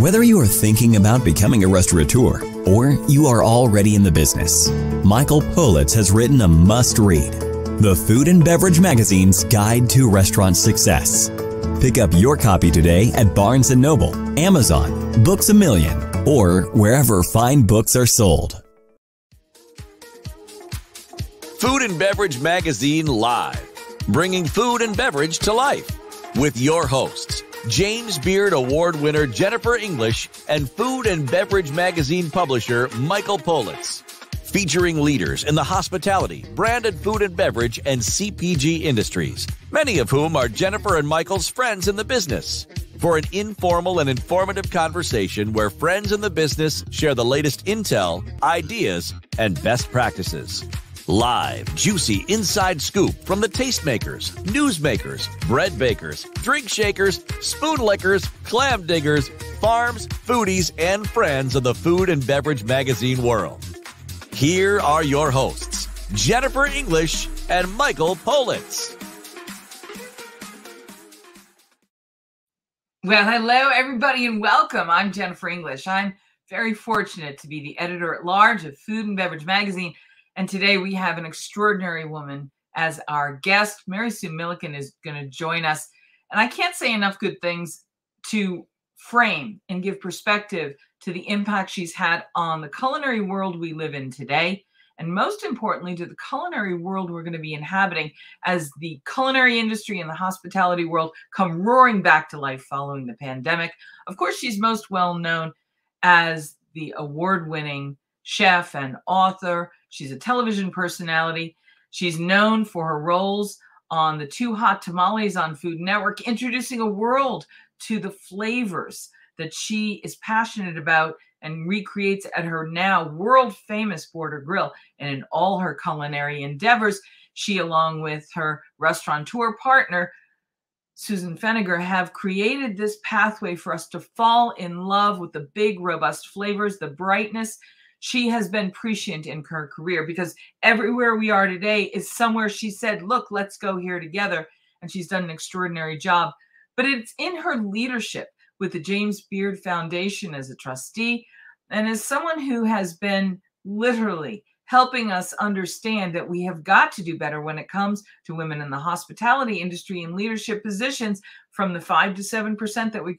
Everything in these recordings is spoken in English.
Whether you are thinking about becoming a restaurateur or you are already in the business, Michael Politz has written a must read The Food and Beverage Magazine's Guide to Restaurant Success. Pick up your copy today at Barnes & Noble, Amazon, Books A Million, or wherever fine books are sold. Food and Beverage Magazine Live, bringing food and beverage to life with your hosts, James Beard Award winner Jennifer English and Food and Beverage Magazine publisher Michael Politz. Featuring leaders in the hospitality, branded food and beverage, and CPG industries, many of whom are Jennifer and Michael's friends in the business. For an informal and informative conversation where friends in the business share the latest intel, ideas, and best practices. Live, juicy inside scoop from the tastemakers, newsmakers, bread bakers, drink shakers, spoon lickers, clam diggers, farms, foodies, and friends of the food and beverage magazine world. Here are your hosts, Jennifer English and Michael Politz. Well, hello, everybody, and welcome. I'm Jennifer English. I'm very fortunate to be the editor at large of Food and Beverage Magazine and today we have an extraordinary woman as our guest. Mary Sue Milliken is going to join us. And I can't say enough good things to frame and give perspective to the impact she's had on the culinary world we live in today. And most importantly, to the culinary world we're going to be inhabiting as the culinary industry and the hospitality world come roaring back to life following the pandemic. Of course, she's most well known as the award winning chef and author. She's a television personality. She's known for her roles on the Too Hot Tamales on Food Network, introducing a world to the flavors that she is passionate about and recreates at her now world famous Border Grill. And in all her culinary endeavors, she, along with her restaurateur partner, Susan Feniger, have created this pathway for us to fall in love with the big, robust flavors, the brightness, she has been prescient in her career because everywhere we are today is somewhere she said, Look, let's go here together. And she's done an extraordinary job. But it's in her leadership with the James Beard Foundation as a trustee and as someone who has been literally helping us understand that we have got to do better when it comes to women in the hospitality industry and leadership positions from the 5 to 7% that we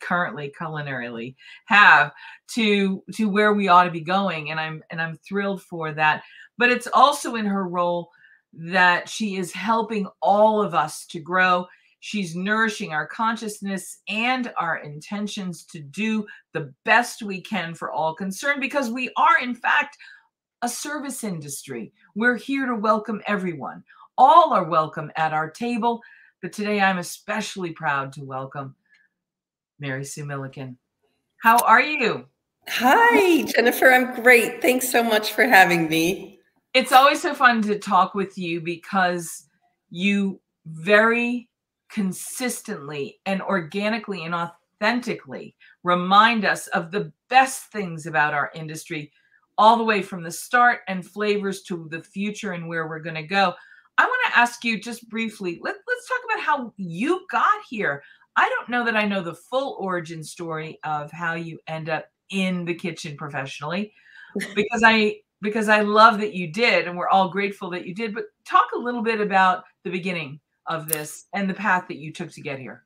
currently culinarily have to to where we ought to be going and I'm and I'm thrilled for that but it's also in her role that she is helping all of us to grow she's nourishing our consciousness and our intentions to do the best we can for all concerned because we are in fact a service industry. We're here to welcome everyone. All are welcome at our table, but today I'm especially proud to welcome Mary Sue Milliken. How are you? Hi, Jennifer. I'm great. Thanks so much for having me. It's always so fun to talk with you because you very consistently and organically and authentically remind us of the best things about our industry all the way from the start and flavors to the future and where we're going to go. I want to ask you just briefly, let, let's talk about how you got here. I don't know that I know the full origin story of how you end up in the kitchen professionally because I because I love that you did and we're all grateful that you did but talk a little bit about the beginning of this and the path that you took to get here.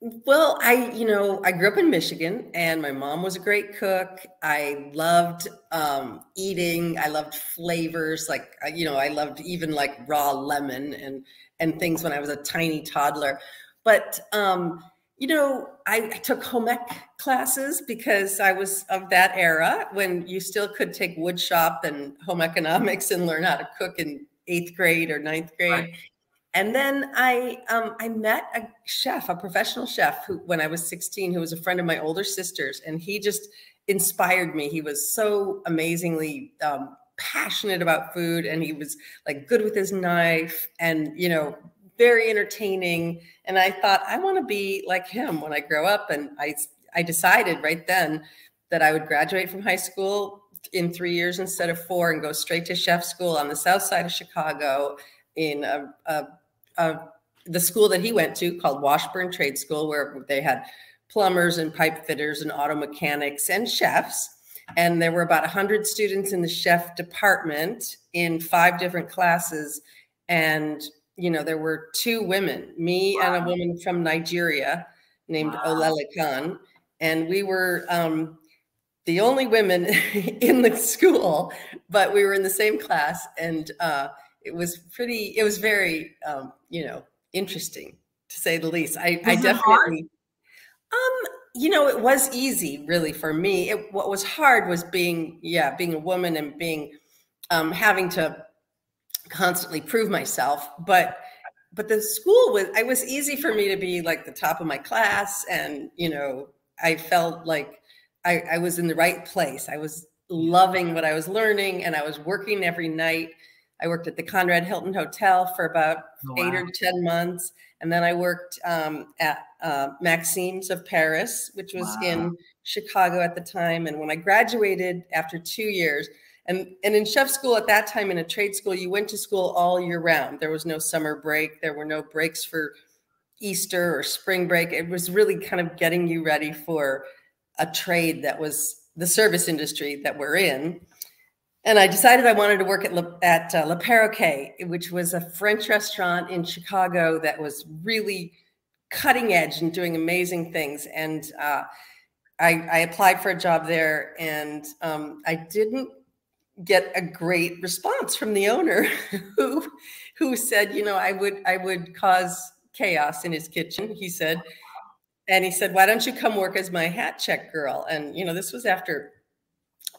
Well, I, you know, I grew up in Michigan and my mom was a great cook. I loved um, eating. I loved flavors. Like, you know, I loved even like raw lemon and, and things when I was a tiny toddler. But, um, you know, I, I took home ec classes because I was of that era when you still could take wood shop and home economics and learn how to cook in eighth grade or ninth grade. Right. And then I um, I met a chef, a professional chef, who when I was 16, who was a friend of my older sister's, and he just inspired me. He was so amazingly um, passionate about food, and he was like good with his knife, and you know, very entertaining. And I thought I want to be like him when I grow up. And I I decided right then that I would graduate from high school in three years instead of four, and go straight to chef school on the south side of Chicago in a, a uh, the school that he went to called Washburne Trade School, where they had plumbers and pipe fitters and auto mechanics and chefs. And there were about 100 students in the chef department in five different classes. And, you know, there were two women, me wow. and a woman from Nigeria named wow. Olele Khan. And we were um, the only women in the school, but we were in the same class. And uh, it was pretty, it was very, um, you know, interesting to say the least. I, I definitely, um, you know, it was easy really for me. It, what was hard was being, yeah, being a woman and being, um, having to constantly prove myself. But, but the school was, it was easy for me to be like the top of my class. And, you know, I felt like I, I was in the right place. I was loving what I was learning and I was working every night. I worked at the Conrad Hilton Hotel for about oh, wow. eight or 10 months. And then I worked um, at uh, Maxim's of Paris, which was wow. in Chicago at the time. And when I graduated after two years, and, and in chef school at that time, in a trade school, you went to school all year round. There was no summer break. There were no breaks for Easter or spring break. It was really kind of getting you ready for a trade that was the service industry that we're in. And I decided I wanted to work at Le, at uh, Le Perroquet, which was a French restaurant in Chicago that was really cutting edge and doing amazing things. And uh, I, I, applied for a job there, and um, I didn't get a great response from the owner, who who said, you know, I would I would cause chaos in his kitchen. He said, and he said, why don't you come work as my hat check girl? And you know, this was after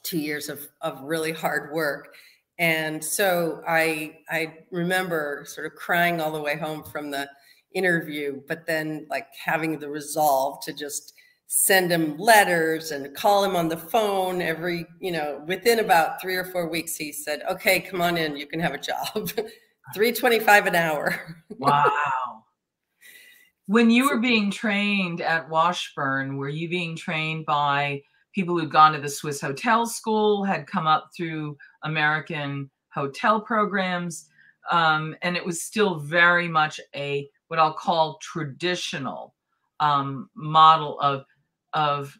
two years of, of really hard work. And so I I remember sort of crying all the way home from the interview, but then like having the resolve to just send him letters and call him on the phone every, you know, within about three or four weeks, he said, okay, come on in, you can have a job. 325 an hour. wow. When you were being trained at Washburne, were you being trained by people who'd gone to the Swiss Hotel School, had come up through American hotel programs. Um, and it was still very much a what I'll call traditional um, model of of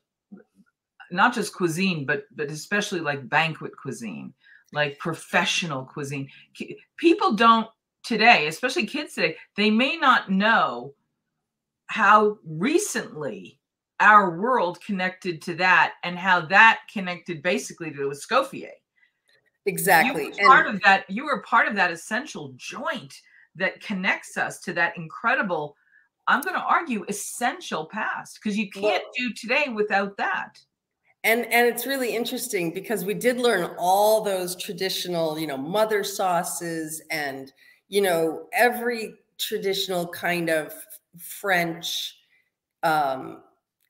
not just cuisine, but but especially like banquet cuisine, like professional cuisine. People don't today, especially kids today, they may not know how recently our world connected to that and how that connected basically to Escoffier. Exactly. You were part and, of that. You were part of that essential joint that connects us to that incredible, I'm going to argue, essential past because you can't well, do today without that. And and it's really interesting because we did learn all those traditional, you know, mother sauces and you know every traditional kind of French um,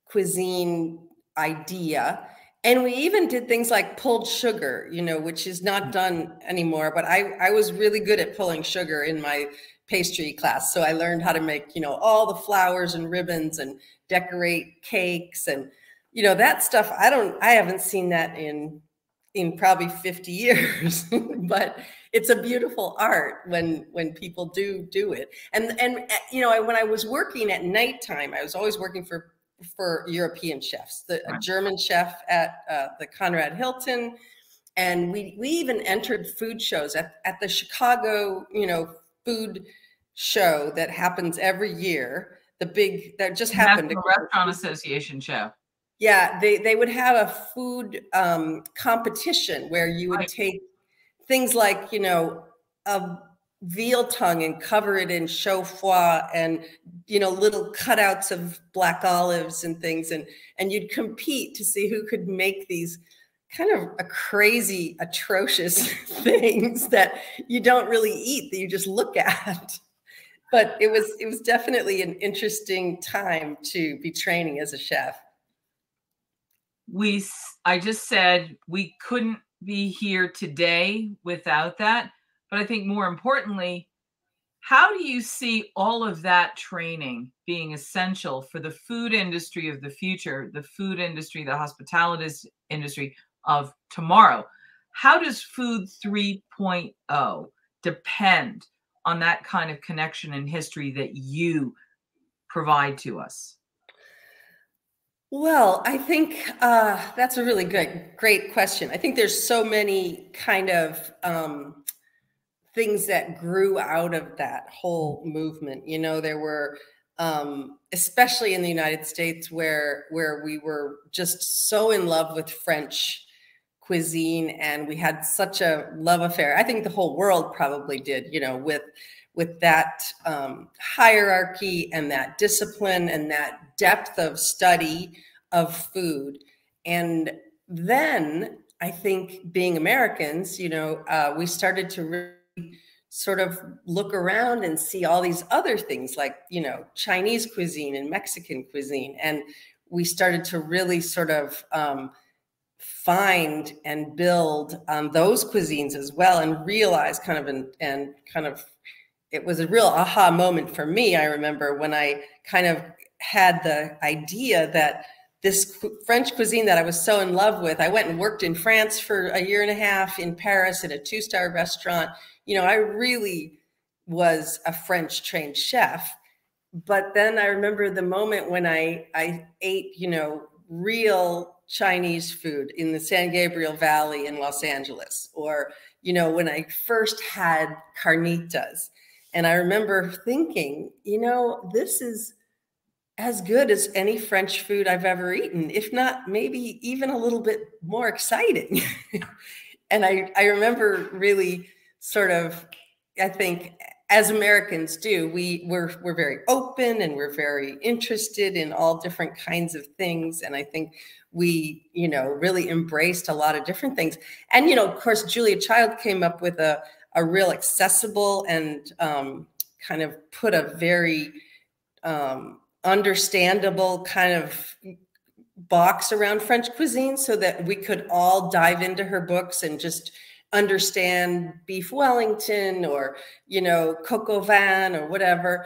cuisine idea. And we even did things like pulled sugar, you know, which is not mm. done anymore. But I, I was really good at pulling sugar in my pastry class. So I learned how to make, you know, all the flowers and ribbons and decorate cakes and, you know, that stuff. I don't, I haven't seen that in, in probably 50 years, but it's a beautiful art when, when people do do it. And, and, eh, you know, when I was working at nighttime, I was always working for for European chefs, the. German chef at uh, the Conrad Hilton. And we, we even entered food shows at, at the Chicago, you know, food show that happens every year. The big that just happened. The Restaurant Association show. Yeah, they they would have a food um, competition where you would right. take things like you know a veal tongue and cover it in chaud and you know little cutouts of black olives and things and and you'd compete to see who could make these kind of a crazy atrocious things that you don't really eat that you just look at. But it was it was definitely an interesting time to be training as a chef. We i just said we couldn't be here today without that. But I think more importantly, how do you see all of that training being essential for the food industry of the future, the food industry, the hospitality industry of tomorrow? How does Food 3.0 depend on that kind of connection and history that you provide to us? Well, I think uh, that's a really good, great question. I think there's so many kind of um, things that grew out of that whole movement. You know, there were, um, especially in the United States, where where we were just so in love with French cuisine, and we had such a love affair. I think the whole world probably did. You know, with with that um, hierarchy and that discipline and that depth of study of food. And then I think being Americans, you know, uh, we started to really sort of look around and see all these other things like, you know, Chinese cuisine and Mexican cuisine. And we started to really sort of um, find and build on those cuisines as well and realize kind of an, and kind of it was a real aha moment for me. I remember when I kind of had the idea that this French cuisine that I was so in love with, I went and worked in France for a year and a half in Paris at a two star restaurant. You know, I really was a French trained chef. But then I remember the moment when I, I ate, you know, real Chinese food in the San Gabriel Valley in Los Angeles, or, you know, when I first had carnitas and I remember thinking, you know, this is as good as any French food I've ever eaten, if not maybe even a little bit more exciting. and I, I remember really sort of, I think, as Americans do, we we're we're very open and we're very interested in all different kinds of things. And I think we, you know, really embraced a lot of different things. And you know, of course, Julia Child came up with a a real accessible and um, kind of put a very um, understandable kind of box around French cuisine so that we could all dive into her books and just understand beef Wellington or, you know, coq au vin or whatever.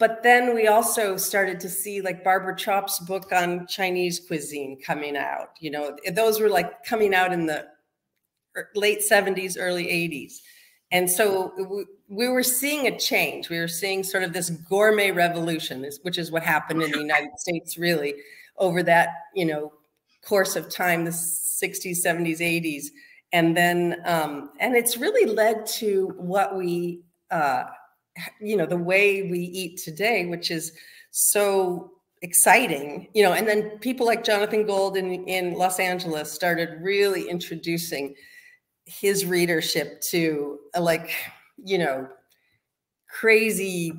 But then we also started to see like Barbara Tropp's book on Chinese cuisine coming out. You know, those were like coming out in the er, late 70s, early 80s. And so we were seeing a change. We were seeing sort of this gourmet revolution, which is what happened in the United States really over that, you know, course of time, the 60s, 70s, 80s. And then, um, and it's really led to what we, uh, you know, the way we eat today, which is so exciting, you know, and then people like Jonathan Gold in, in Los Angeles started really introducing his readership to uh, like you know crazy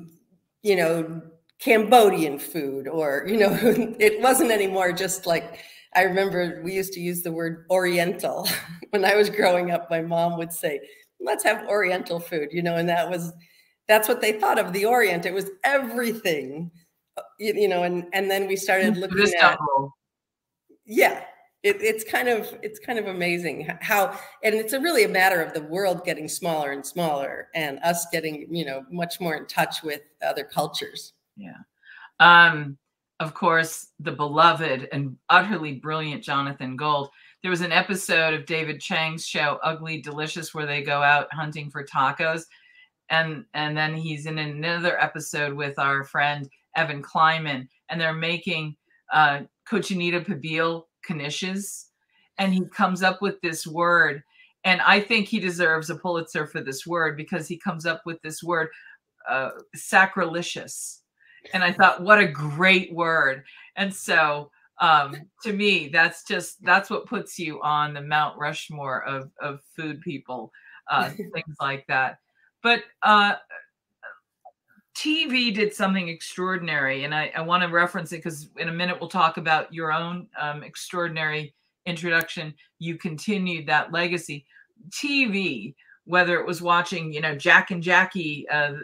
you know cambodian food or you know it wasn't anymore just like i remember we used to use the word oriental. When i was growing up my mom would say let's have oriental food you know and that was that's what they thought of the orient. It was everything you, you know and and then we started looking at yeah it, it's kind of it's kind of amazing how and it's a really a matter of the world getting smaller and smaller and us getting you know much more in touch with other cultures. Yeah. Um of course the beloved and utterly brilliant jonathan gold. There was an episode of david chang's show ugly delicious where they go out hunting for tacos and and then he's in another episode with our friend evan kleiman and they're making uh cochinita pibil knishes and he comes up with this word and i think he deserves a pulitzer for this word because he comes up with this word uh, sacrilegious and i thought what a great word and so um, to me that's just that's what puts you on the mount rushmore of, of food people uh, things like that but uh, TV did something extraordinary, and I, I want to reference it because in a minute we'll talk about your own um, extraordinary introduction. You continued that legacy. TV, whether it was watching, you know, Jack and Jackie uh,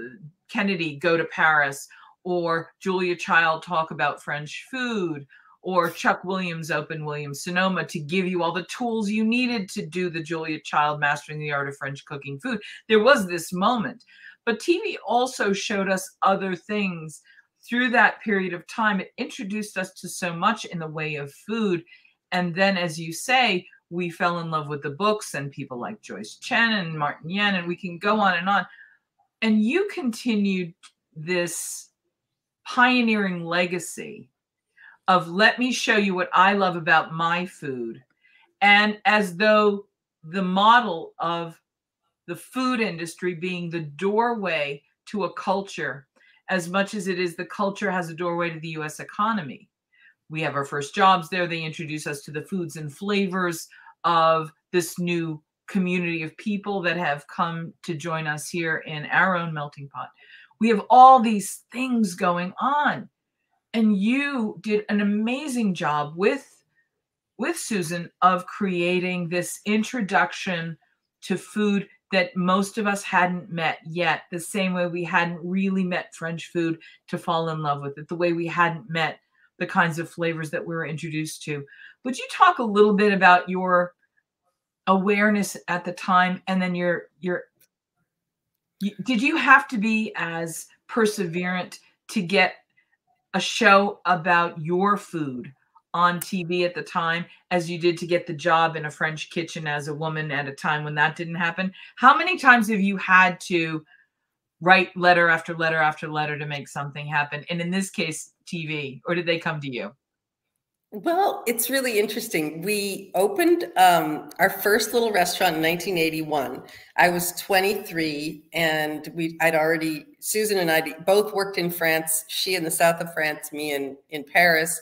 Kennedy go to Paris, or Julia Child talk about French food, or Chuck Williams open Williams Sonoma to give you all the tools you needed to do the Julia Child Mastering the Art of French Cooking Food. There was this moment. But TV also showed us other things through that period of time. It introduced us to so much in the way of food. And then, as you say, we fell in love with the books and people like Joyce Chen and Martin Yan, and we can go on and on. And you continued this pioneering legacy of let me show you what I love about my food. And as though the model of the food industry being the doorway to a culture as much as it is the culture has a doorway to the US economy. We have our first jobs there. They introduce us to the foods and flavors of this new community of people that have come to join us here in our own melting pot. We have all these things going on. And you did an amazing job with with Susan of creating this introduction to food that most of us hadn't met yet, the same way we hadn't really met French food to fall in love with it, the way we hadn't met the kinds of flavors that we were introduced to. Would you talk a little bit about your awareness at the time and then your your did you have to be as perseverant to get a show about your food on TV at the time as you did to get the job in a French kitchen as a woman at a time when that didn't happen? How many times have you had to write letter after letter after letter to make something happen? And in this case, TV, or did they come to you? Well, it's really interesting. We opened um, our first little restaurant in 1981. I was 23, and we I'd already Susan and I both worked in France. She in the south of France, me in in Paris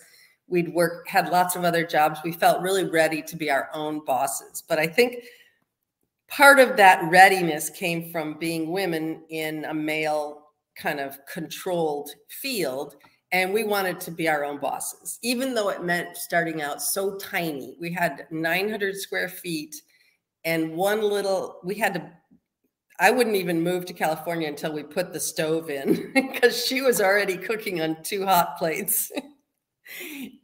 we'd work had lots of other jobs we felt really ready to be our own bosses but i think part of that readiness came from being women in a male kind of controlled field and we wanted to be our own bosses even though it meant starting out so tiny we had 900 square feet and one little we had to I wouldn't even move to California until we put the stove in because she was already cooking on two hot plates.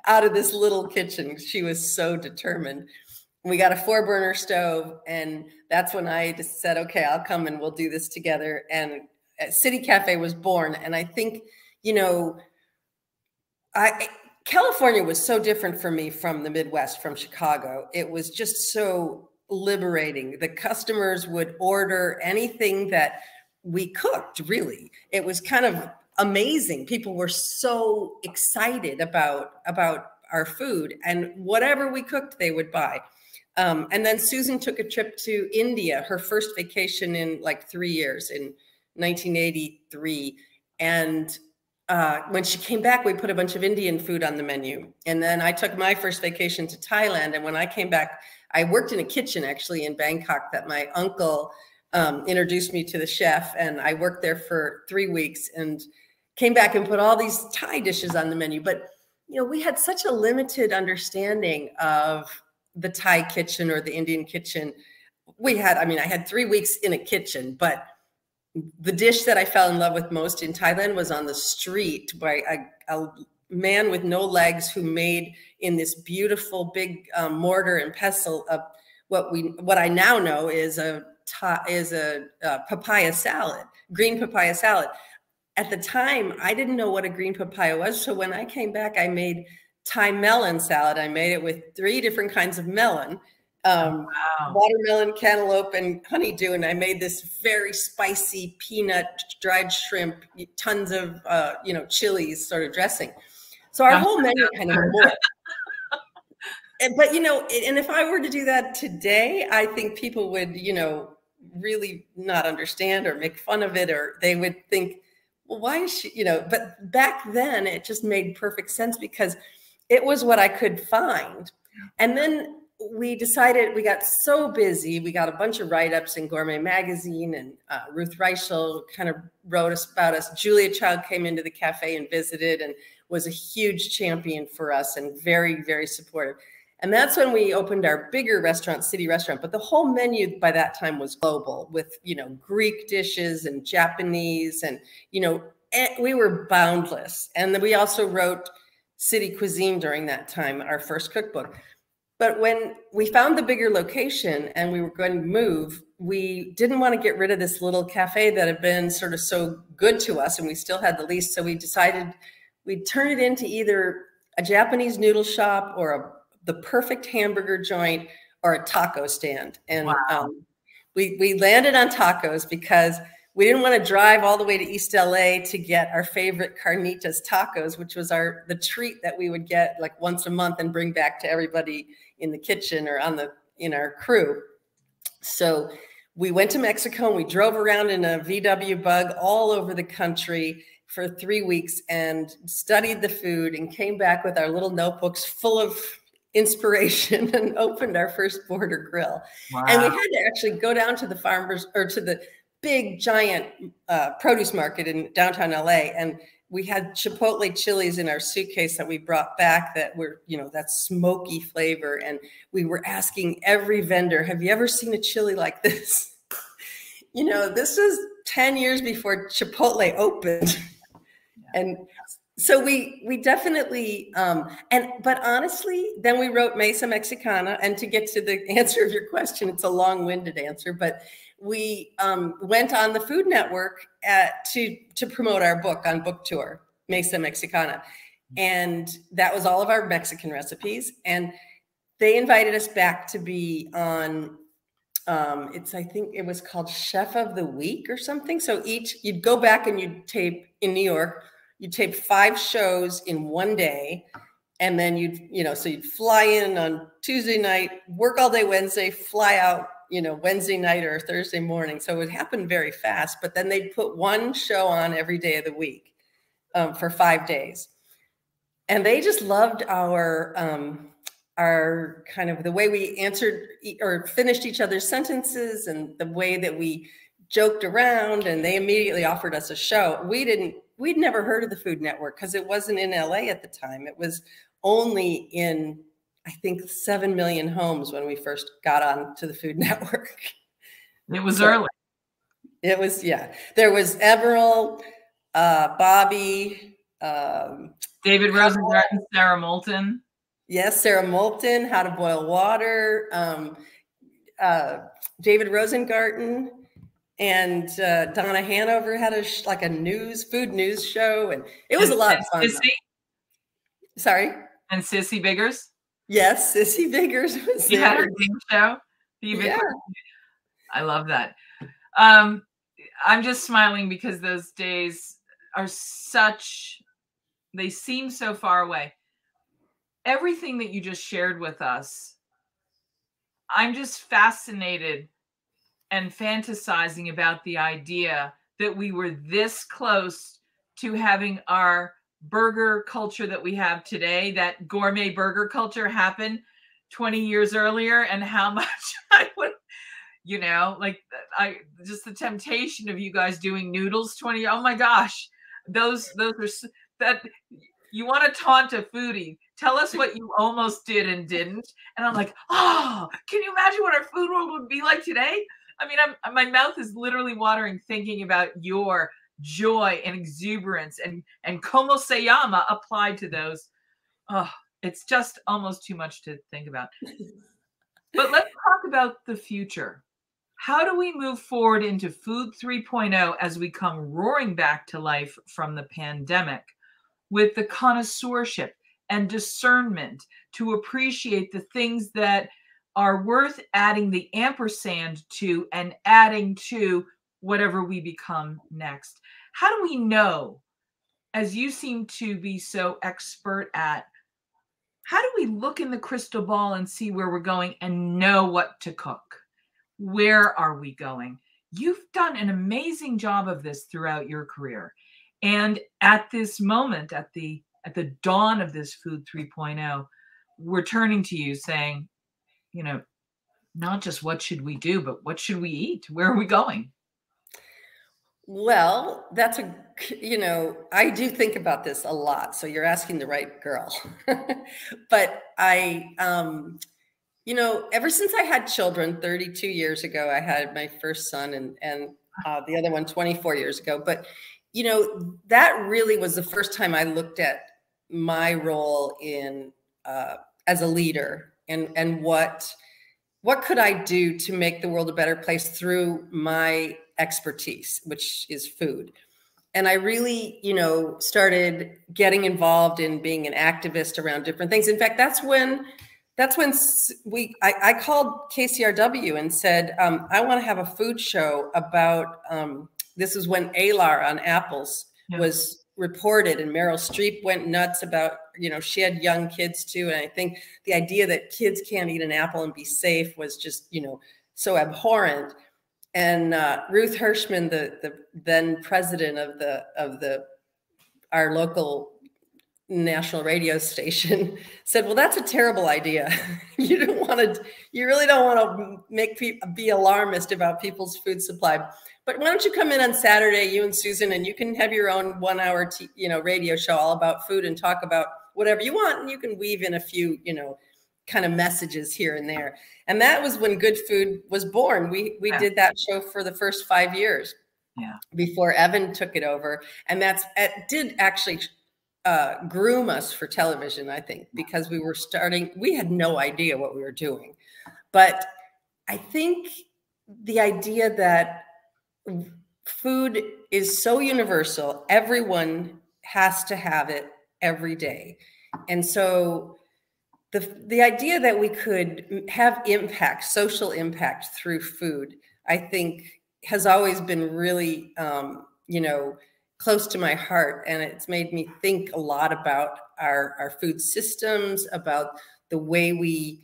out of this little kitchen. She was so determined. We got a four burner stove, and that's when I just said, okay, I'll come and we'll do this together. And uh, City Cafe was born. And I think, you know, I California was so different for me from the Midwest, from Chicago. It was just so liberating. The customers would order anything that we cooked, really. It was kind of amazing. People were so excited about about our food, and whatever we cooked, they would buy. Um, and then Susan took a trip to India, her first vacation in like three years in 1983. And uh, when she came back, we put a bunch of Indian food on the menu. And then I took my first vacation to Thailand. And when I came back, I worked in a kitchen actually in Bangkok that my uncle um, introduced me to the chef. And I worked there for three weeks. And came back and put all these Thai dishes on the menu. But you know, we had such a limited understanding of the Thai kitchen or the Indian kitchen. We had, I mean, I had three weeks in a kitchen, but the dish that I fell in love with most in Thailand was on the street by a, a man with no legs who made in this beautiful big um, mortar and pestle of what we what I now know is a is a, a papaya salad, green papaya salad at the time, I didn't know what a green papaya was. So when I came back, I made Thai melon salad. I made it with three different kinds of melon um, wow. watermelon, cantaloupe, and honeydew. And I made this very spicy peanut, dried shrimp, tons of, uh, you know, chilies sort of dressing. So our whole menu kind of morphed. but, you know, and if I were to do that today, I think people would, you know, really not understand or make fun of it, or they would think, well, why is she, you know, but back then it just made perfect sense because it was what I could find. And then we decided we got so busy. We got a bunch of write ups in Gourmet Magazine, and uh, Ruth Reichl kind of wrote us about us. Julia Child came into the cafe and visited and was a huge champion for us and very, very supportive. And that's when we opened our bigger restaurant, City Restaurant. But the whole menu by that time was global with, you know, Greek dishes and Japanese and, you know, eh, we were boundless. And then we also wrote City Cuisine during that time, our first cookbook. But when we found the bigger location and we were going to move, we didn't want to get rid of this little cafe that had been sort of so good to us and we still had the lease. So we decided we'd turn it into either a Japanese noodle shop or a the perfect hamburger joint or a taco stand. And wow. um, we, we landed on tacos because we didn't want to drive all the way to East LA to get our favorite carnitas tacos, which was our the treat that we would get like once a month and bring back to everybody in the kitchen or on the in our crew. So we went to Mexico and we drove around in a VW bug all over the country for three weeks and studied the food and came back with our little notebooks full of inspiration and opened our first border grill. Wow. And we had to actually go down to the farmers or to the big giant uh, produce market in downtown LA. And we had chipotle chilies in our suitcase that we brought back that were, you know, that smoky flavor. And we were asking every vendor, have you ever seen a chili like this? you know, this was 10 years before Chipotle opened. And so we we definitely um and but honestly then we wrote mesa mexicana and to get to the answer of your question it's a long-winded answer but we um, went on the Food Network at, to to promote our book on book tour, Mesa Mexicana, and that was all of our Mexican recipes. And they invited us back to be on. Um, it's I think it was called Chef of the Week or something. So each you'd go back and you'd tape in New York. You'd tape five shows in one day, and then you'd you know so you'd fly in on Tuesday night, work all day Wednesday, fly out you know, Wednesday night or Thursday morning. So it happened very fast, but then they'd put one show on every day of the week um, for five days. And they just loved our, um, our kind of the way we answered or finished each other's sentences and the way that we joked around and they immediately offered us a show. We didn't, we'd never heard of the Food Network because it wasn't in LA at the time. It was only in I think, 7 million homes when we first got on to the Food Network. It was so early. It was, yeah. There was Emeril, uh, Bobby, um, David Rosengarten, Sarah Moulton. Yes, Sarah Moulton, How to Boil Water, um, uh, David Rosengarten, and uh, Donna Hanover had a like a news food news show, and it was and, a lot of fun. Sissy? Sorry, and Sissy Biggers. Yes, Sissy Biggers was you had her game show. Yeah. I love that. Um, I'm just smiling because those days are such they seem so far away. Everything that you just shared with us, I'm just fascinated and fantasizing about the idea that we were this close to having our burger culture that we have today, that gourmet burger culture happened 20 years earlier, and how much I would, you know, like I just the temptation of you guys doing noodles 20. Oh my gosh, those those are that you want to taunt a foodie. Tell us what you almost did and didn't. And I'm like, oh, can you imagine what our food world would be like today? I mean, I'm, my mouth is literally watering thinking about your joy and exuberance and and como se llama applied to those. Oh it's just almost too much to think about. But let's talk about the future. How do we move forward into food 3.0 as we come roaring back to life from the pandemic? With the connoisseurship and discernment to appreciate the things that are worth adding the ampersand to and adding to whatever we become next. How do we know, as you seem to be so expert at, how do we look in the crystal ball and see where we're going and know what to cook? Where are we going? You've done an amazing job of this throughout your career. And at this moment, at the at the dawn of this food 3.0, we're turning to you saying, you know, not just what should we do, but what should we eat? Where are we going? Well, that's a, you know, I do think about this a lot. So you're asking the right girl. but I, um, you know, ever since I had children 32 years ago, I had my first son and, and uh, the other one 24 years ago. But, you know, that really was the first time I looked at my role in, uh, as a leader and, and what, what could I do to make the world a better place through my expertise, which is food. And I really, you know, started getting involved in being an activist around different things. In fact, that's when that's when we I, I called KCRW and said, um, I want to have a food show about um, this is when Alar on apples yeah. was reported and Meryl Streep went nuts about, you know, she had young kids too. And I think the idea that kids can't eat an apple and be safe was just, you know, so abhorrent. And uh, Ruth Hirschman, the, the then president of the, of the, our local national radio station said, well, that's a terrible idea. you don't want to, you really don't want to make people be alarmist about people's food supply. But why don't you come in on Saturday, you and Susan, and you can have your own one hour, you know, radio show all about food and talk about whatever you want. And you can weave in a few, you know, kind of messages here and there. And that was when Good Food was born. We, we yeah. did that show for the first five years yeah. before Evan took it over. And that's, it did actually uh, groom us for television, I think, because we were starting, we had no idea what we were doing. But I think the idea that food is so universal. Everyone has to have it every day. And so the, the idea that we could have impact, social impact through food, I think has always been really, um, you know, close to my heart. And it's made me think a lot about our, our food systems, about the way we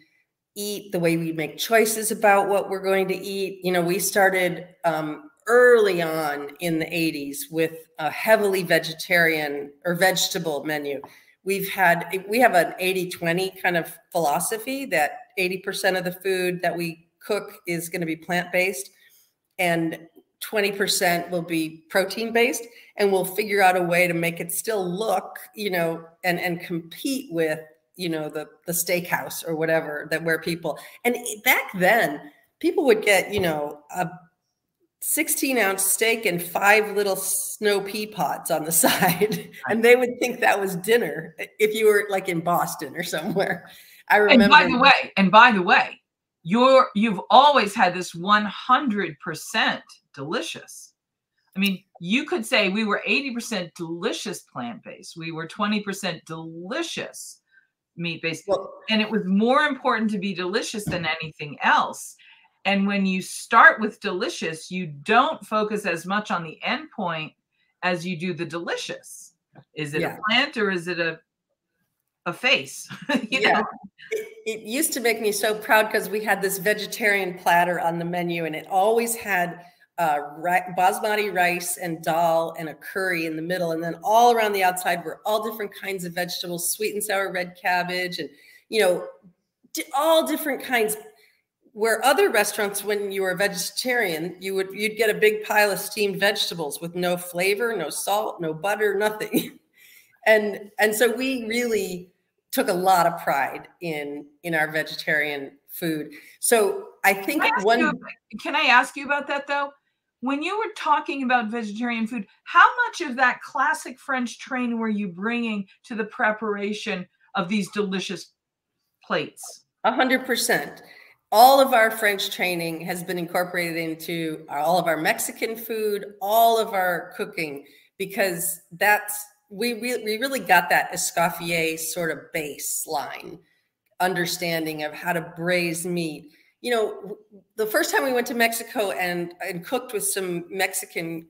eat, the way we make choices about what we're going to eat. You know, we started um, early on in the 80s with a heavily vegetarian or vegetable menu. We've had, we have an 80 20 kind of philosophy that 80% of the food that we cook is going to be plant based and 20% will be protein based. And we'll figure out a way to make it still look, you know, and, and compete with, you know, the, the steakhouse or whatever that where people, and back then, people would get, you know, a 16 ounce steak and five little snow pea pods on the side. and they would think that was dinner if you were like in Boston or somewhere. I remember. And by the way, and by the way, you're you've always had this 100% delicious. I mean, you could say we were 80% delicious plant based. We were 20% delicious meat based. Well, and it was more important to be delicious than anything else. And when you start with delicious, you don't focus as much on the end point as you do the delicious. Is it yeah. a plant or is it a a face? yeah. It, it used to make me so proud because we had this vegetarian platter on the menu and it always had uh, basmati rice and dal and a curry in the middle. And then all around the outside were all different kinds of vegetables, sweet and sour red cabbage, and, you know, all different kinds where other restaurants when you were a vegetarian you would you'd get a big pile of steamed vegetables with no flavor no salt no butter nothing. And and so we really took a lot of pride in in our vegetarian food. So i think I one you, can i ask you about that though? When you were talking about vegetarian food how much of that classic french train were you bringing to the preparation of these delicious plates? A hundred percent all of our French training has been incorporated into all of our Mexican food, all of our cooking, because that's we we, we really got that Escoffier sort of baseline understanding of how to braise meat. You know, the first time we went to Mexico and and cooked with some Mexican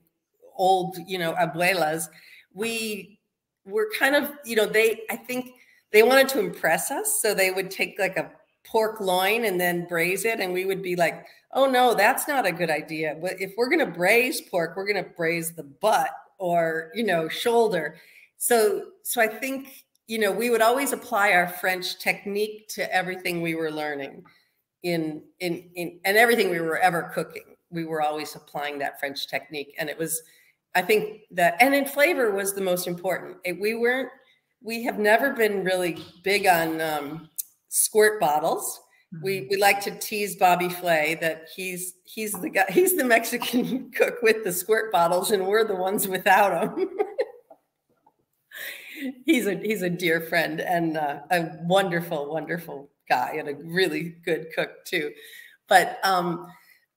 old, you know, abuelas, we were kind of, you know, they I think they wanted to impress us, so they would take like a pork loin and then braise it and we would be like oh no that's not a good idea. But if we're going to braise pork we're going to braise the butt or you know shoulder. So so i think you know we would always apply our french technique to everything we were learning in in in and everything we were ever cooking. We were always applying that french technique and it was i think that and in flavor was the most important. It, we weren't we have never been really big on um, squirt bottles. We mm-hmm. we like to tease Bobby Flay that he's he's the guy he's the Mexican cook with the squirt bottles and we're the ones without them. he's a he's a dear friend and uh, a wonderful wonderful guy and a really good cook too. But um,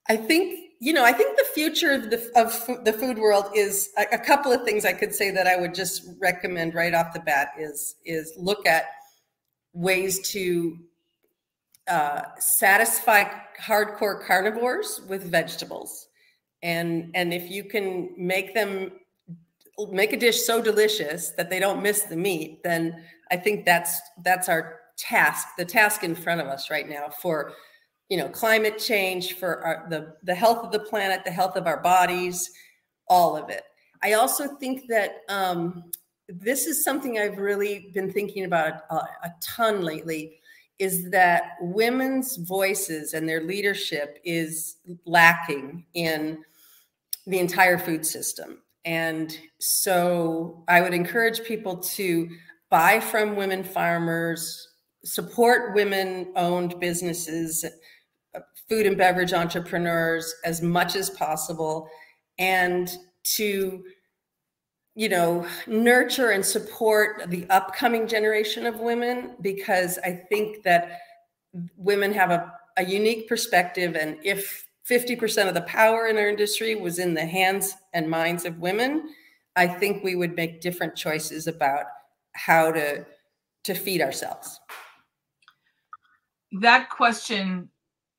I think you know I think the future of the of the food world is a, a couple of things I could say that I would just recommend right off the bat is is look at ways to uh, satisfy hardcore carnivores with vegetables. And and if you can make them make a dish so delicious that they don't miss the meat then i think that's that's our task the task in front of us right now for you know climate change for our, the the health of the planet the health of our bodies all of it. I also think that um, this is something i've really been thinking about a, a ton lately is that women's voices and their leadership is lacking in the entire food system. And so I would encourage people to buy from women farmers, support women owned businesses, uh, food and beverage entrepreneurs as much as possible, and to you know, nurture and support the upcoming generation of women because I think that women have a, a unique perspective. And if 50% of the power in our industry was in the hands and minds of women, I think we would make different choices about how to to feed ourselves. That question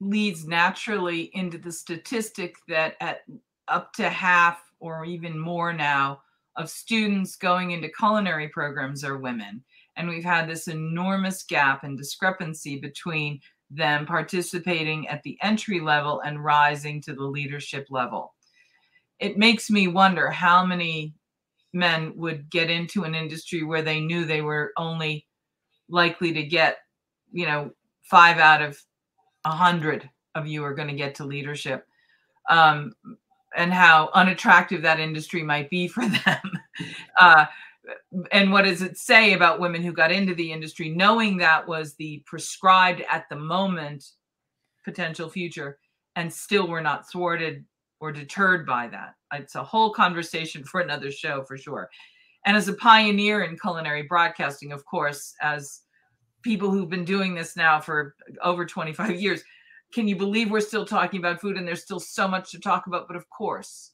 leads naturally into the statistic that at up to half or even more now of students going into culinary programs are women. And we've had this enormous gap and discrepancy between them participating at the entry level and rising to the leadership level. It makes me wonder how many men would get into an industry where they knew they were only likely to get, you know, five out of a hundred of you are going to get to leadership. Um, and how unattractive that industry might be for them. Uh, and what does it say about women who got into the industry, knowing that was the prescribed at the moment potential future, and still were not thwarted or deterred by that? It's a whole conversation for another show for sure. And as a pioneer in culinary broadcasting, of course, as people who've been doing this now for over 25 years, can you believe we're still talking about food and there's still so much to talk about? But of course,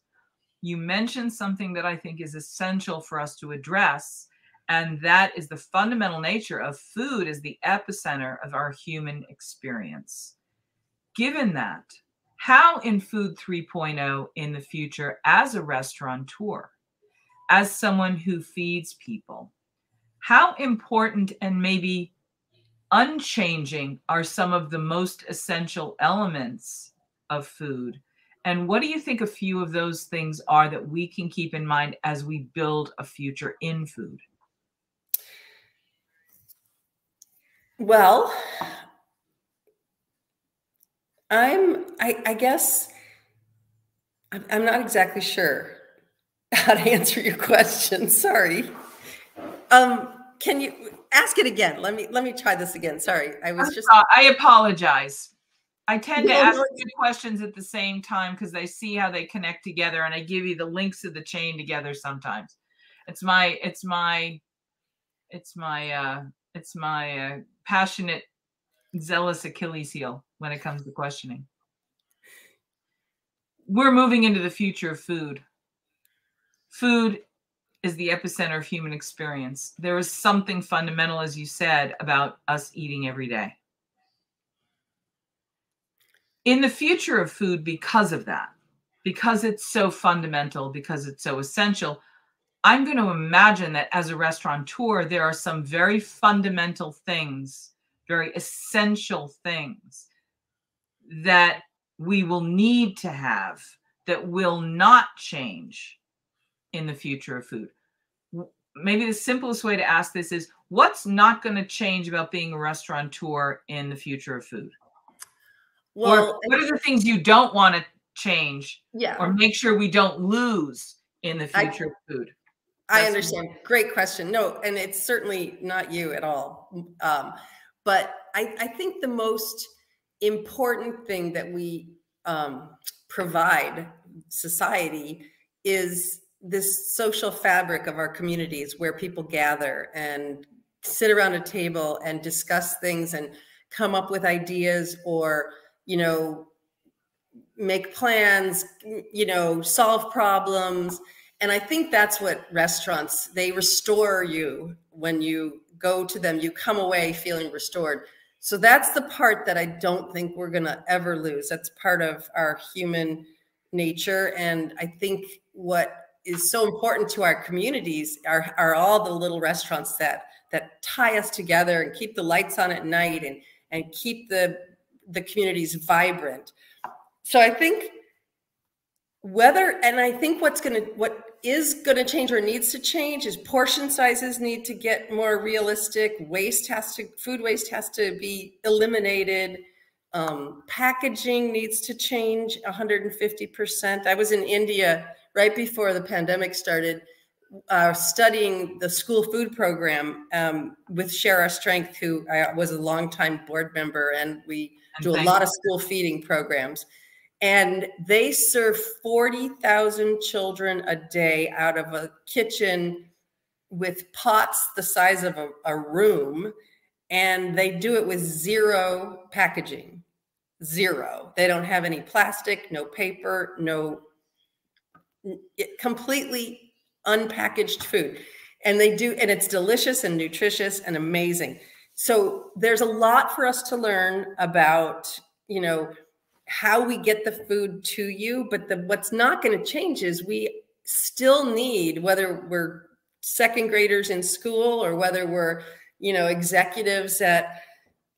you mentioned something that I think is essential for us to address, and that is the fundamental nature of food as the epicenter of our human experience. Given that, how in Food 3.0 in the future, as a restaurateur, as someone who feeds people, how important and maybe unchanging are some of the most essential elements of food. And what do you think a few of those things are that we can keep in mind as we build a future in food? Well, I'm, I, I guess, I'm, I'm not exactly sure how to answer your question. Sorry. Um, can you ask it again? Let me let me try this again. Sorry, I was just. Uh, I apologize. I tend to ask good questions at the same time because I see how they connect together, and I give you the links of the chain together. Sometimes, it's my it's my it's my uh it's my uh, passionate, zealous Achilles heel when it comes to questioning. We're moving into the future of food. Food is the epicenter of human experience. There is something fundamental, as you said, about us eating every day. In the future of food, because of that, because it's so fundamental, because it's so essential, I'm going to imagine that as a restaurateur, there are some very fundamental things, very essential things that we will need to have that will not change in the future of food? Maybe the simplest way to ask this is what's not going to change about being a restaurateur in the future of food? Well, or what are the things you don't want to change? Yeah. Or make sure we don't lose in the future I, of food? That's I understand. Great question. No, and it's certainly not you at all. Um, but I, I, think the most important thing that we um, provide society is this social fabric of our communities where people gather and sit around a table and discuss things and come up with ideas or you know make plans you know solve problems. And i think that's what restaurants they restore you. When you go to them you come away feeling restored. So that's the part that i don't think we're going to ever lose. That's part of our human nature. And I think what is so important to our communities are, are all the little restaurants that that tie us together and keep the lights on at night and and keep the the communities vibrant. So I think whether and I think what's going to what is going to change or needs to change is portion sizes need to get more realistic. Waste has to food waste has to be eliminated. Um, packaging needs to change 150%. I was in India right before the pandemic started uh, studying the school food program um, with Share Our Strength, who I was a longtime board member, and we do a lot of school feeding programs. And they serve 40,000 children a day out of a kitchen with pots the size of a, a room. And they do it with zero packaging, zero. They don't have any plastic, no paper, no completely unpackaged food. And they do, and it's delicious and nutritious and amazing. So there's a lot for us to learn about, you know, how we get the food to you. But the, what's not going to change is we still need, whether we're second graders in school or whether we're, you know, executives at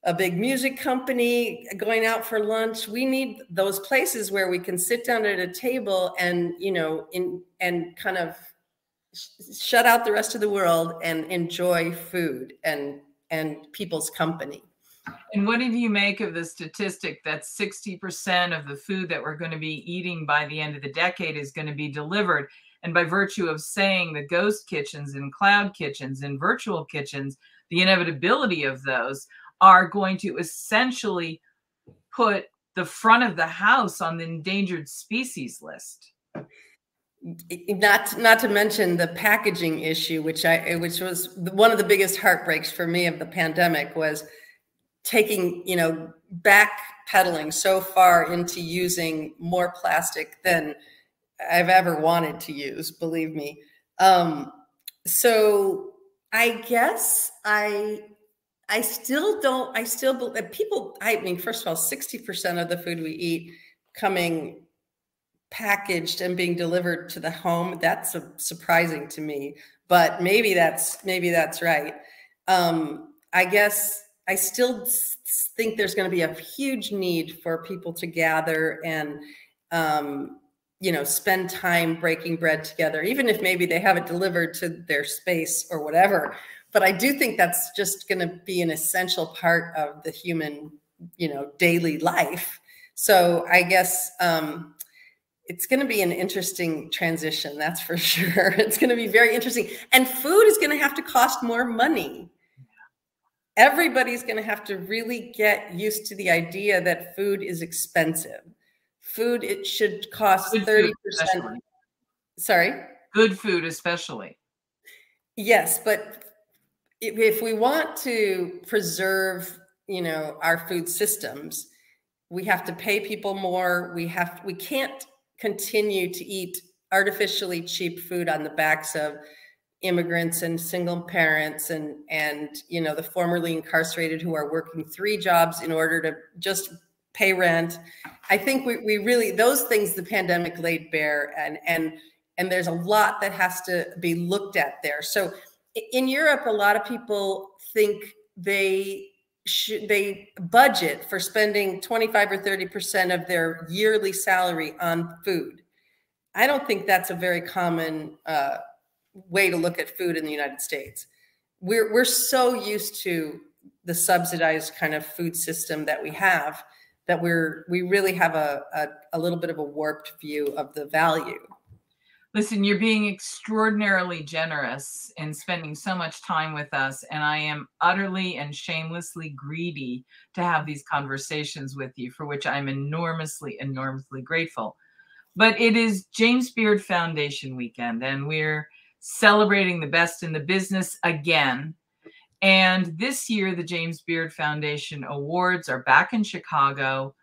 a big music company going out for lunch. We need those places where we can sit down at a table and you know in and kind of shut out the rest of the world and enjoy food and and people's company. And what do you make of the statistic that 60% of the food that we're going to be eating by the end of the decade is going to be delivered? And by virtue of saying the ghost kitchens and cloud kitchens and virtual kitchens the inevitability of those are going to essentially put the front of the house on the endangered species list. Not not to mention the packaging issue which i which was one of the biggest heartbreaks for me of the pandemic was taking you know back pedaling so far into using more plastic than i've ever wanted to use believe me. Um so i guess i i still don't i still believe people i mean first of all 60% of the food we eat coming packaged and being delivered to the home that's surprising to me but maybe that's maybe that's right. Um, i guess i still think there's going to be a huge need for people to gather and um, you know spend time breaking bread together even if maybe they have it delivered to their space or whatever but i do think that's just going to be an essential part of the human you know daily life. So i guess um, it's going to be an interesting transition that's for sure. It's going to be very interesting. And food is going to have to cost more money. Everybody's going to have to really get used to the idea that food is expensive. Food it should cost Good 30% sorry? Good food especially. Yes but if we want to preserve you know our food systems we have to pay people more. We have we can't continue to eat artificially cheap food on the backs of immigrants and single parents and and you know the formerly incarcerated who are working three jobs in order to just pay rent. I think we, we really those things the pandemic laid bare and and and there's a lot that has to be looked at there. So in europe a lot of people think they should they budget for spending 25 or 30 percent of their yearly salary on food. I don't think that's a very common uh, way to look at food in the united states. We're, we're so used to the subsidized kind of food system that we have that we're we really have a, a, a little bit of a warped view of the value Listen, you're being extraordinarily generous in spending so much time with us. And I am utterly and shamelessly greedy to have these conversations with you, for which I'm enormously, enormously grateful. But it is James Beard Foundation weekend, and we're celebrating the best in the business again. And this year, the James Beard Foundation Awards are back in Chicago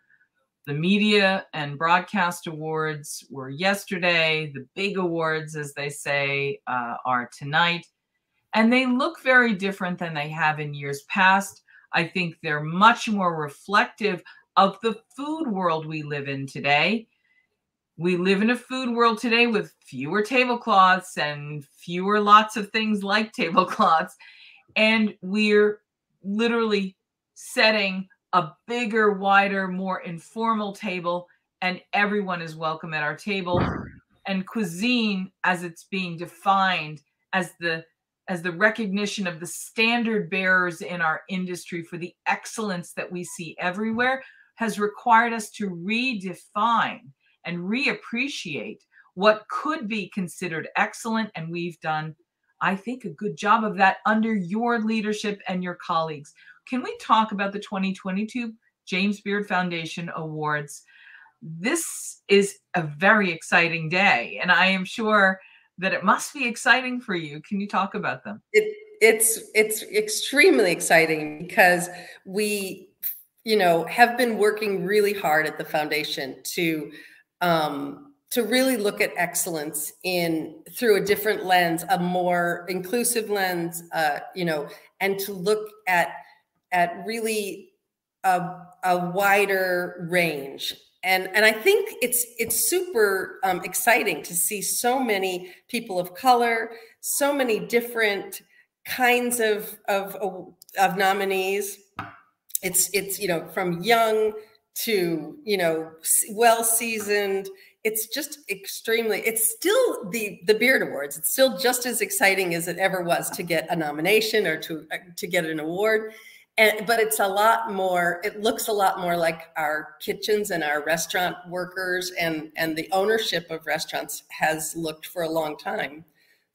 the media and broadcast awards were yesterday. The big awards, as they say, uh, are tonight. And they look very different than they have in years past. I think they're much more reflective of the food world we live in today. we live in a food world today with fewer tablecloths and fewer lots of things like tablecloths. And we're literally setting a bigger, wider, more informal table, and everyone is welcome at our table. And cuisine, as it's being defined as the as the recognition of the standard bearers in our industry for the excellence that we see everywhere, has required us to redefine and reappreciate what could be considered excellent. And we've done, I think, a good job of that under your leadership and your colleagues. Can we talk about the 2022 James Beard Foundation Awards? This is a very exciting day, and I am sure that it must be exciting for you. Can you talk about them? It, it's it's extremely exciting because we, you know, have been working really hard at the foundation to um, to really look at excellence in through a different lens, a more inclusive lens, uh, you know, and to look at at really a, a wider range and and I think it's it's super um, exciting to see so many people of color, so many different kinds of of of nominees. It's it's you know from young to you know well seasoned. It's just extremely. It's still the the Beard Awards. It's still just as exciting as it ever was to get a nomination or to uh, to get an award and but it's a lot more it looks a lot more like our kitchens and our restaurant workers and and the ownership of restaurants has looked for a long time.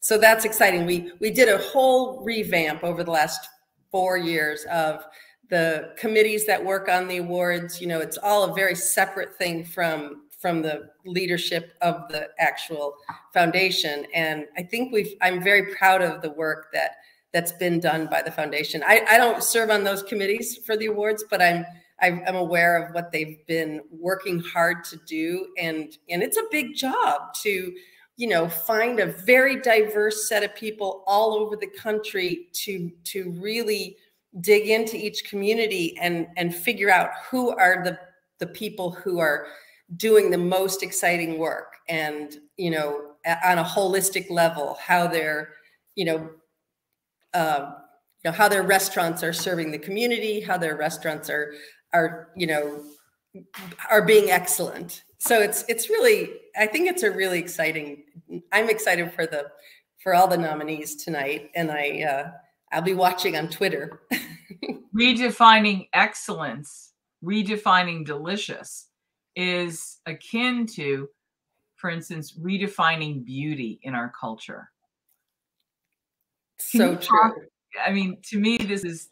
So that's exciting. We we did a whole revamp over the last four years of the committees that work on the awards. You know it's all a very separate thing from from the leadership of the actual foundation. And i think we've i'm very proud of the work that that's been done by the foundation. I, I don't serve on those committees for the awards, but I'm I'm aware of what they've been working hard to do, and and it's a big job to you know find a very diverse set of people all over the country to to really dig into each community and and figure out who are the the people who are doing the most exciting work and you know on a holistic level how they're you know um, you know, how their restaurants are serving the community, how their restaurants are are you know are being excellent. So it's it's really I think it's a really exciting. I'm excited for the for all the nominees tonight, and I uh, I'll be watching on Twitter. redefining excellence, redefining delicious is akin to, for instance, redefining beauty in our culture so true. I mean, to me, this is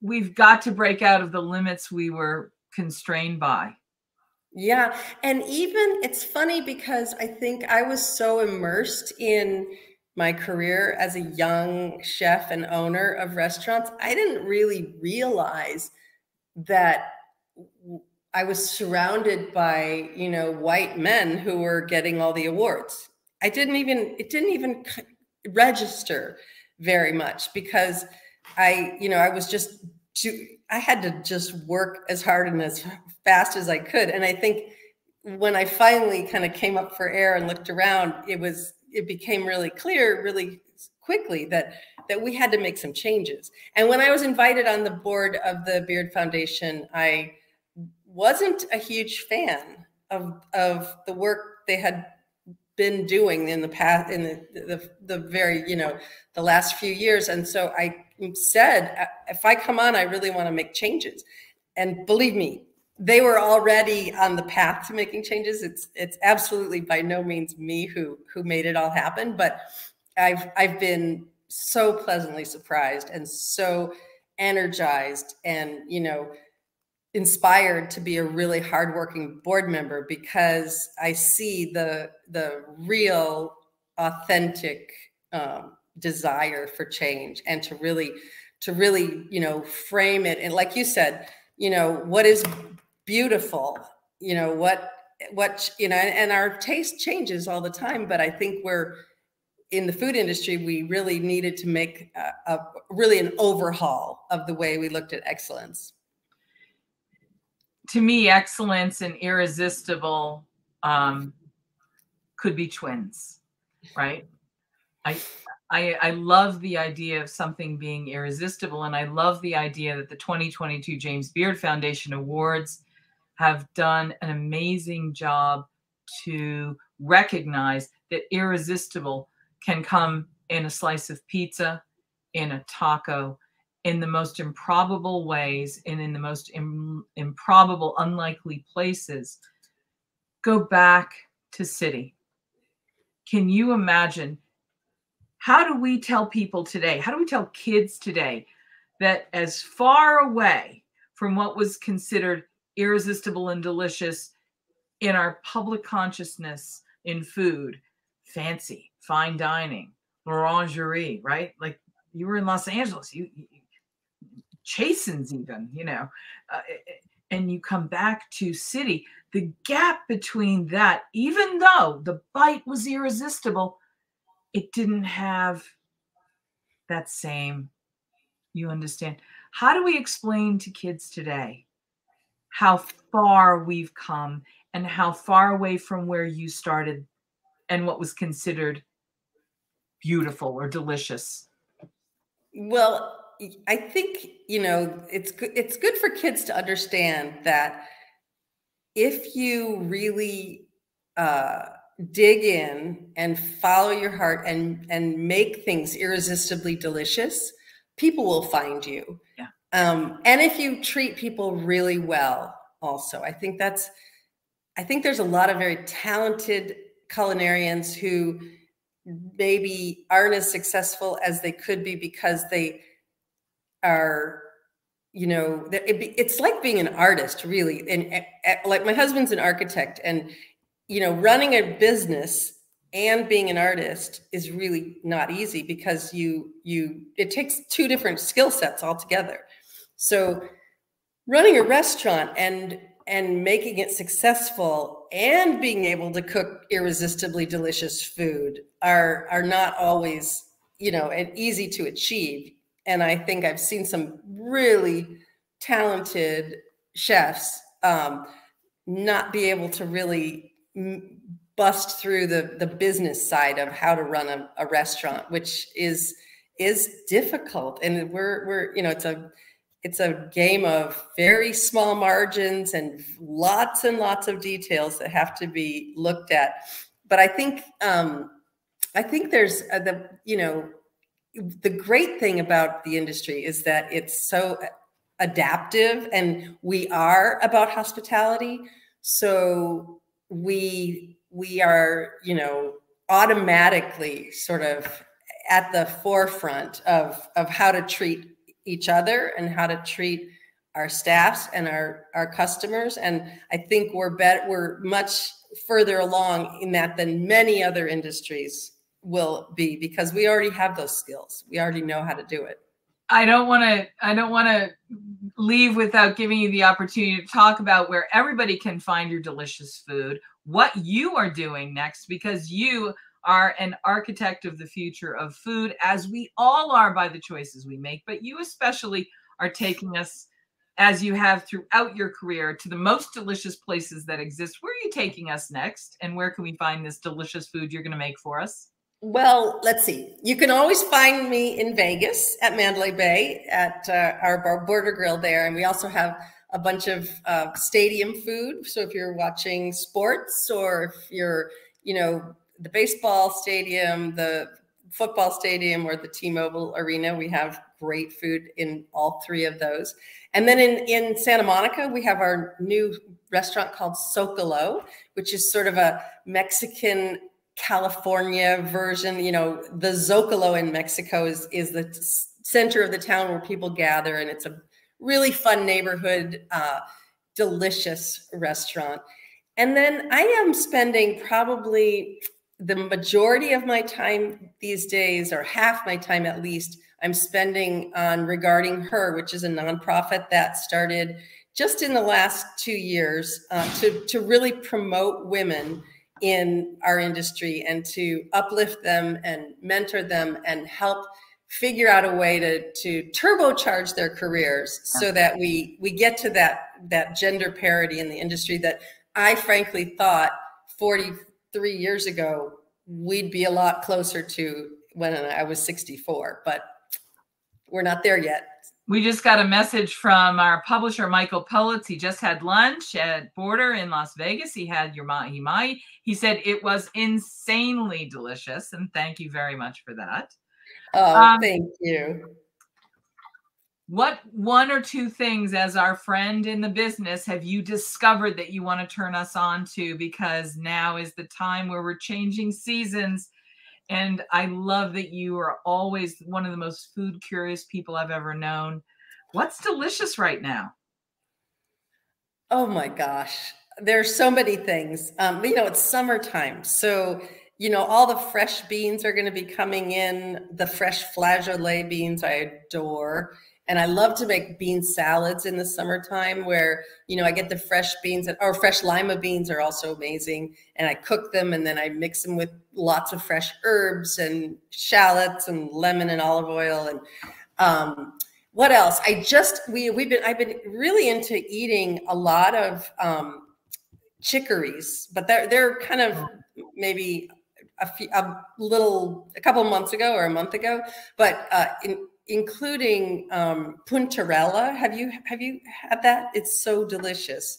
we've got to break out of the limits we were constrained by. Yeah. And even it's funny because I think I was so immersed in my career as a young chef and owner of restaurants, I didn't really realize that I was surrounded by, you know, white men who were getting all the awards. I didn't even, it didn't even register very much because I, you know, I was just too, I had to just work as hard and as fast as I could. And I think when I finally kind of came up for air and looked around, it was, it became really clear really quickly that that we had to make some changes. And when I was invited on the board of the Beard Foundation, I wasn't a huge fan of of the work they had been doing in the past in the, the, the very you know the last few years. And so i said if i come on i really want to make changes. And believe me they were already on the path to making changes. It's it's absolutely by no means me who who made it all happen but i've i've been so pleasantly surprised and so energized and you know inspired to be a really hardworking board member because I see the the real authentic um, desire for change and to really to really you know frame it. And like you said you know what is beautiful you know what what you know and our taste changes all the time but i think we're in the food industry we really needed to make a, a really an overhaul of the way we looked at excellence to me, excellence and irresistible um, could be twins, right? I, I, I love the idea of something being irresistible, and I love the idea that the 2022 James Beard Foundation Awards have done an amazing job to recognize that irresistible can come in a slice of pizza, in a taco, in the most improbable ways and in the most Im- improbable, unlikely places. Go back to city. Can you imagine? How do we tell people today? How do we tell kids today that as far away from what was considered irresistible and delicious in our public consciousness in food, fancy, fine dining, orangerie, right? Like you were in Los Angeles, you, you Chasen's even, you know, uh, and you come back to city. The gap between that, even though the bite was irresistible, it didn't have that same. You understand? How do we explain to kids today how far we've come and how far away from where you started and what was considered beautiful or delicious? Well, I think you know it's good. It's good for kids to understand that if you really uh, dig in and follow your heart and and make things irresistibly delicious, people will find you. Yeah. Um, and if you treat people really well, also, I think that's. I think there's a lot of very talented culinarians who maybe aren't as successful as they could be because they are you know it's like being an artist really and eh, eh, like my husband's an architect and you know running a business and being an artist is really not easy because you you it takes two different skill sets altogether. So running a restaurant and and making it successful and being able to cook irresistibly delicious food are are not always you know and easy to achieve and I think I've seen some really talented chefs um, not be able to really bust through the the business side of how to run a, a restaurant, which is is difficult. And we're we're you know it's a it's a game of very small margins and lots and lots of details that have to be looked at. But I think um, I think there's uh, the you know the great thing about the industry is that it's so adaptive and we are about hospitality. So we we are you know automatically sort of at the forefront of of how to treat each other and how to treat our staffs and our our customers. And i think we're bet we're much further along in that than many other industries will be because we already have those skills. We already know how to do it. I don't want to I don't want to leave without giving you the opportunity to talk about where everybody can find your delicious food, what you are doing next because you are an architect of the future of food as we all are by the choices we make, but you especially are taking us as you have throughout your career to the most delicious places that exist. Where are you taking us next and where can we find this delicious food you're going to make for us? Well, let's see. You can always find me in Vegas at Mandalay Bay at uh, our border grill there. And we also have a bunch of uh, stadium food. So if you're watching sports or if you're, you know, the baseball stadium, the football stadium, or the T Mobile Arena, we have great food in all three of those. And then in, in Santa Monica, we have our new restaurant called Socalo, which is sort of a Mexican California version. You know, the Zocalo in Mexico is is the center of the town where people gather, and it's a really fun neighborhood, uh, delicious restaurant. And then I am spending probably the majority of my time these days, or half my time at least, I'm spending on Regarding Her, which is a nonprofit that started just in the last two years uh, to to really promote women in our industry and to uplift them and mentor them and help figure out a way to to turbocharge their careers so that we we get to that that gender parity in the industry that I frankly thought 43 years ago, we'd be a lot closer to when I was 64, but we're not there yet. We just got a message from our publisher, Michael Politz. He just had lunch at Border in Las Vegas. He had your mahi mai. He said it was insanely delicious, and thank you very much for that. Oh, um, thank you. What one or two things, as our friend in the business, have you discovered that you want to turn us on to? Because now is the time where we're changing seasons and I love that you are always one of the most food curious people I've ever known. What's delicious right now? Oh my gosh. There's so many things. Um, you know, it's summertime. So, you know, all the fresh beans are going to be coming in. The fresh flageolet beans I adore. And I love to make bean salads in the summertime where, you know, I get the fresh beans and, or fresh lima beans are also amazing. And I cook them and then I mix them with lots of fresh herbs and shallots and lemon and olive oil. And um, what else? I just, we, we've been, I've been really into eating a lot of um, chicories, but they're, they're kind of maybe a, few, a little, a couple months ago or a month ago, but uh, in, including um, puntarella. Have you have you had that? It's so delicious.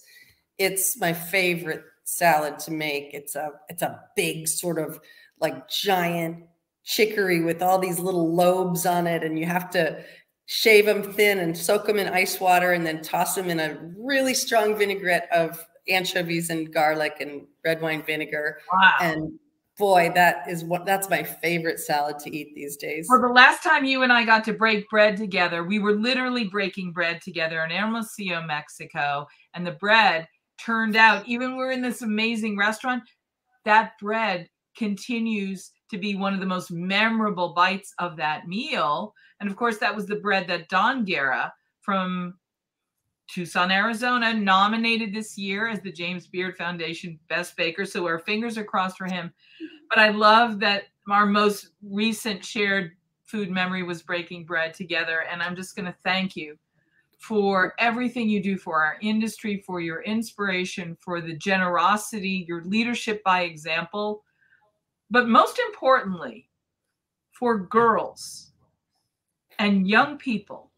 It's my favorite salad to make. It's a it's a big sort of like giant chicory with all these little lobes on it, and you have to shave them thin and soak them in ice water, and then toss them in a really strong vinaigrette of anchovies and garlic and red wine vinegar. Wow. And boy, that is what that's my favorite salad to eat these days. Well, the last time you and I got to break bread together, we were literally breaking bread together in Hermosillo, Mexico, and the bread turned out, even we're in this amazing restaurant, that bread continues to be one of the most memorable bites of that meal. And of course, that was the bread that Don Guerra from Tucson, Arizona, nominated this year as the James Beard Foundation Best Baker. So our fingers are crossed for him. But I love that our most recent shared food memory was breaking bread together. And I'm just going to thank you for everything you do for our industry, for your inspiration, for the generosity, your leadership by example. But most importantly, for girls and young people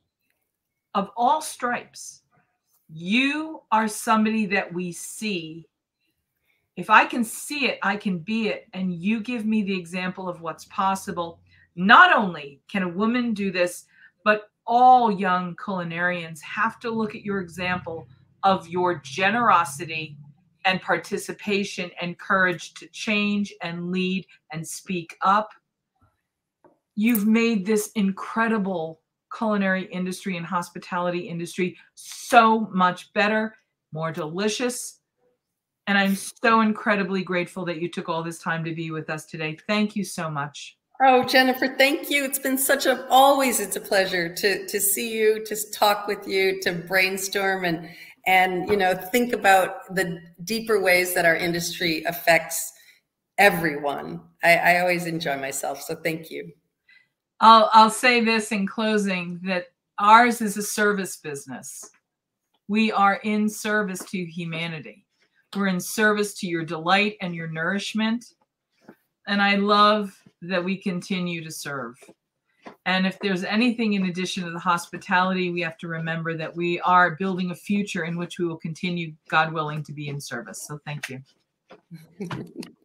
of all stripes you are somebody that we see. If I can see it, I can be it. And you give me the example of what's possible. Not only can a woman do this, but all young culinarians have to look at your example of your generosity and participation and courage to change and lead and speak up. You've made this incredible culinary industry and hospitality industry so much better, more delicious. And I'm so incredibly grateful that you took all this time to be with us today. Thank you so much. Oh, Jennifer, thank you. It's been such a always it's a pleasure to to see you, to talk with you, to brainstorm and and you know think about the deeper ways that our industry affects everyone. I, I always enjoy myself. So thank you. I'll I'll say this in closing that ours is a service business. We are in service to humanity. We're in service to your delight and your nourishment. And I love that we continue to serve. And if there's anything in addition to the hospitality, we have to remember that we are building a future in which we will continue, God willing, to be in service. So thank you.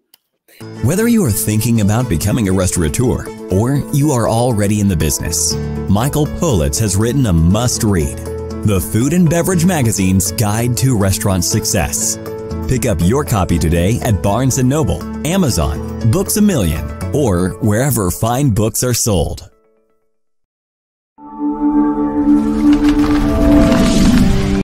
Whether you are thinking about becoming a restaurateur or you are already in the business, Michael Politz has written a must read The Food and Beverage Magazine's Guide to Restaurant Success. Pick up your copy today at Barnes & Noble, Amazon, Books A Million, or wherever fine books are sold.